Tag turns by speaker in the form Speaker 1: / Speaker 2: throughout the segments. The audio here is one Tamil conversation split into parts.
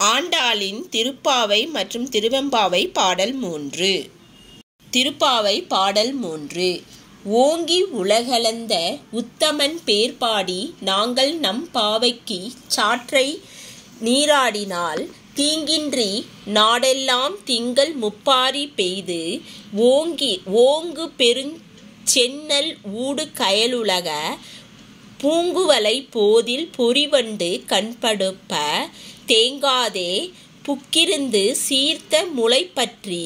Speaker 1: ஆண்டாளின் திருப்பாவை மற்றும் திருவெம்பாவை பாடல் மூன்று. திருப்பாவை பாடல் மூன்று. ஓங்கி உலகளந்த உத்தமன் பேர் பாடி நாங்கள் நம் பாவைக்கு சாற்றை நீராடினால் தீங்கின்றி நாடெல்லாம் திங்கள் முப்பாரி பெய்து ஓங்கி ஓங்கு பெருஞ் சென்னல் ஊடு கயலுலக பூங்குவலை போதில் பொறிவண்டு கண்படுப்ப தேங்காதே புக்கிருந்து சீர்த்த முளை பற்றி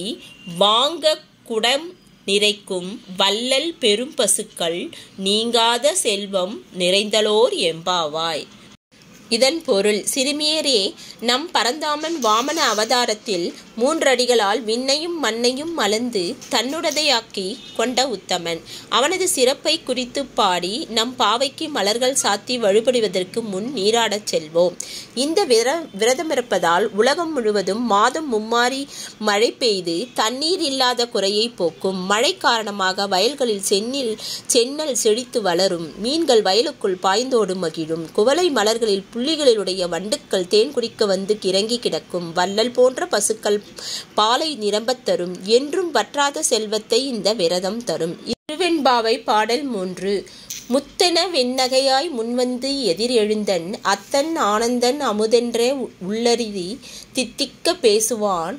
Speaker 1: வாங்க குடம் நிறைக்கும் வள்ளல் பெரும் பசுக்கள் நீங்காத செல்வம் நிறைந்தலோர் எம்பாவாய். இதன் பொருள் சிறுமியரே நம் பரந்தாமன் வாமன அவதாரத்தில் மூன்றடிகளால் விண்ணையும் மண்ணையும் மலர்ந்து தன்னுடதையாக்கி கொண்ட உத்தமன். அவனது சிறப்பை குறித்து பாடி நம் பாவைக்கு மலர்கள் சாத்தி வழிபடுவதற்கு முன் நீராடச் செல்வோம். இந்த விர விரதமிருப்பதால் உலகம் முழுவதும் மாதம் மும்மாறி மழை பெய்து தண்ணீர் இல்லாத குறையை போக்கும். மழை காரணமாக வயல்களில் சென்னில் சென்னல் செழித்து வளரும். மீன்கள் வயலுக்குள் பாய்ந்தோடு மகிழும். குவளை மலர்களில் புள்ளிகளிலுடைய வண்டுக்கள் தேன் குடிக்க வந்து கிறங்கி கிடக்கும். வள்ளல் போன்ற பசுக்கள் பாலை நிரம்பத் தரும். என்றும் வற்றாத செல்வத்தை இந்த விரதம் தரும். திருவெண்பாவை பாடல் மூன்று. முத்தென வெண்ணகையாய் முன்வந்து எதிர் எழுந்தன் அத்தன் ஆனந்தன் அமுதென்றே உள்ளறிதி தித்திக்க பேசுவான்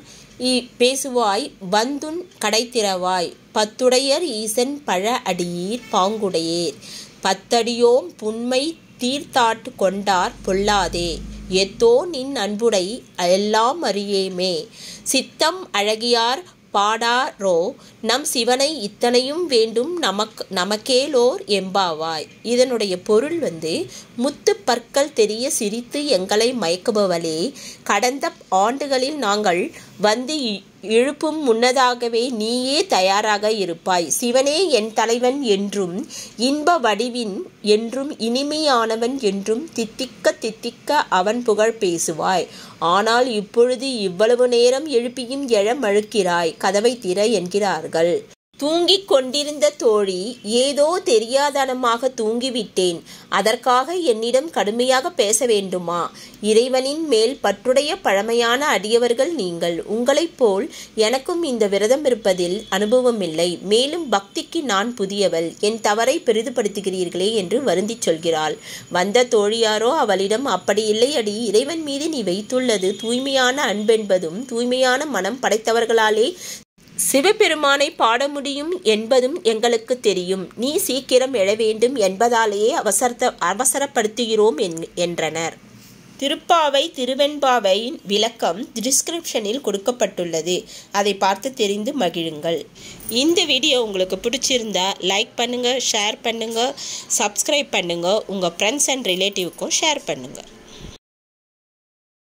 Speaker 1: பேசுவாய் வந்துன் கடைத்திறவாய் பத்துடையர் ஈசன் பழ அடியீர் பாங்குடையேர். பத்தடியோம் புன்மை தீர்த்தாட்டு கொண்டார் பொல்லாதே. எத்தோ நின் அன்புடை எல்லாம் அறியேமே. சித்தம் அழகியார் பாடாரோ நம் சிவனை இத்தனையும் வேண்டும் நமக் நமக்கேலோர் எம்பாவாய். இதனுடைய பொருள் வந்து முத்து பற்கள் தெரிய சிரித்து எங்களை மயக்குபவளே கடந்த ஆண்டுகளில் நாங்கள் வந்து எழுப்பும் முன்னதாகவே நீயே தயாராக இருப்பாய். சிவனே என் தலைவன் என்றும் இன்ப வடிவின் என்றும் இனிமையானவன் என்றும் தித்திக்க தித்திக்க அவன் புகழ் பேசுவாய். ஆனால் இப்பொழுது இவ்வளவு நேரம் எழுப்பியும் எழ மழுக்கிறாய் கதவை திற என்கிறார்கள். தூங்கிக் கொண்டிருந்த தோழி ஏதோ தெரியாதனமாக தூங்கிவிட்டேன். அதற்காக என்னிடம் கடுமையாக பேச வேண்டுமா? இறைவனின் மேல் பற்றுடைய பழமையான அடியவர்கள் நீங்கள். உங்களைப் போல் எனக்கும் இந்த விரதம் இருப்பதில் அனுபவமில்லை. மேலும் பக்திக்கு நான் புதியவள். என் தவறை பெரிதுபடுத்துகிறீர்களே என்று வருந்திச் சொல்கிறாள். வந்த தோழியாரோ அவளிடம் அப்படி இல்லை அடி. இறைவன் மீது நீ வைத்துள்ளது தூய்மையான அன்பென்பதும் தூய்மையான மனம் படைத்தவர்களாலே சிவபெருமானை பாட முடியும் என்பதும் எங்களுக்கு தெரியும். நீ சீக்கிரம் எழ வேண்டும் என்பதாலேயே அவசரத்த அவசரப்படுத்துகிறோம் என்றனர். திருப்பாவை திருவெண்பாவையின் விளக்கம் டிஸ்கிரிப்ஷனில் கொடுக்கப்பட்டுள்ளது. அதை பார்த்து தெரிந்து மகிழுங்கள். இந்த வீடியோ உங்களுக்கு பிடிச்சிருந்தா லைக் பண்ணுங்கள் ஷேர் பண்ணுங்கள் சப்ஸ்கிரைப் பண்ணுங்கள் உங்கள் ஃப்ரெண்ட்ஸ் அண்ட் ரிலேட்டிவ்க்கும் ஷேர் பண்ணுங்கள்